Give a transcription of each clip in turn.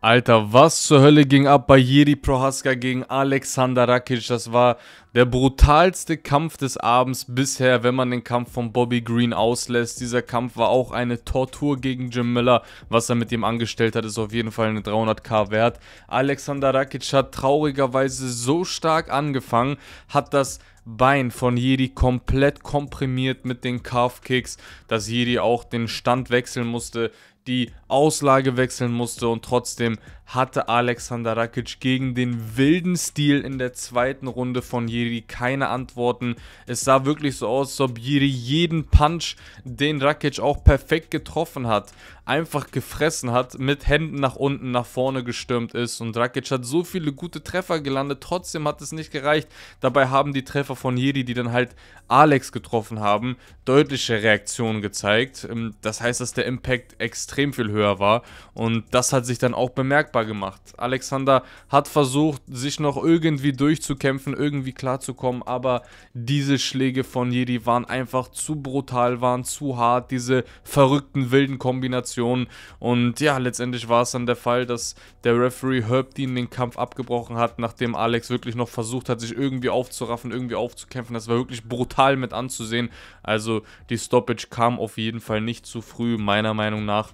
Alter, was zur Hölle ging ab bei Jiri Prohaska gegen Alexander Rakic? Das war der brutalste Kampf des Abends bisher, wenn man den Kampf von Bobby Green auslässt. Dieser Kampf war auch eine Tortur gegen Jim Miller. Was er mit ihm angestellt hat, ist auf jeden Fall eine 300k wert. Alexander Rakic hat traurigerweise so stark angefangen, hat das Bein von Jiri komplett komprimiert mit den Calf Kicks, dass Jiri auch den Stand wechseln musste die Auslage wechseln musste und trotzdem hatte Alexander Rakic gegen den wilden Stil in der zweiten Runde von Jiri keine Antworten. Es sah wirklich so aus, als ob Jiri jeden Punch, den Rakic auch perfekt getroffen hat, einfach gefressen hat, mit Händen nach unten, nach vorne gestürmt ist. Und Rakic hat so viele gute Treffer gelandet, trotzdem hat es nicht gereicht. Dabei haben die Treffer von Jiri, die dann halt Alex getroffen haben, deutliche Reaktionen gezeigt. Ähm, das heißt, dass der Impact extrem viel höher war. Und das hat sich dann auch bemerkbar bemerkbar gemacht. Alexander hat versucht, sich noch irgendwie durchzukämpfen, irgendwie klarzukommen, aber diese Schläge von Jedi waren einfach zu brutal, waren zu hart, diese verrückten, wilden Kombinationen. Und ja, letztendlich war es dann der Fall, dass der Referee Herb Dean den Kampf abgebrochen hat, nachdem Alex wirklich noch versucht hat, sich irgendwie aufzuraffen, irgendwie aufzukämpfen. Das war wirklich brutal mit anzusehen. Also die Stoppage kam auf jeden Fall nicht zu früh, meiner Meinung nach.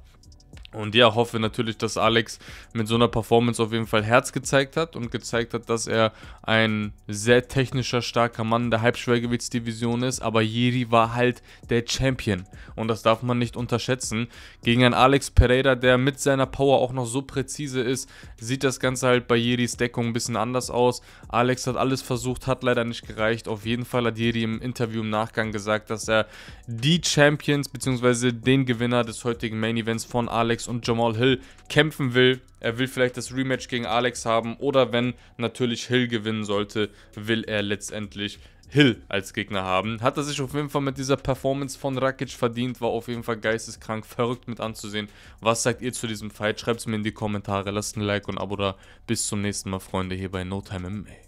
Und ja, hoffe natürlich, dass Alex mit so einer Performance auf jeden Fall Herz gezeigt hat und gezeigt hat, dass er ein sehr technischer, starker Mann der Halbschwergewichtsdivision ist. Aber Jiri war halt der Champion und das darf man nicht unterschätzen. Gegen einen Alex Pereira, der mit seiner Power auch noch so präzise ist, sieht das Ganze halt bei Jiris Deckung ein bisschen anders aus. Alex hat alles versucht, hat leider nicht gereicht. Auf jeden Fall hat Jiri im Interview im Nachgang gesagt, dass er die Champions bzw. den Gewinner des heutigen Main Events von Alex Und Jamal Hill kämpfen will. Er will vielleicht das Rematch gegen Alex haben oder wenn natürlich Hill gewinnen sollte, will er letztendlich Hill als Gegner haben. Hat er sich auf jeden Fall mit dieser Performance von Rakic verdient, war auf jeden Fall geisteskrank, verrückt mit anzusehen. Was sagt ihr zu diesem Fight? Schreibt es mir in die Kommentare, lasst ein Like und ein Abo da. Bis zum nächsten Mal, Freunde, hier bei No Time MMA.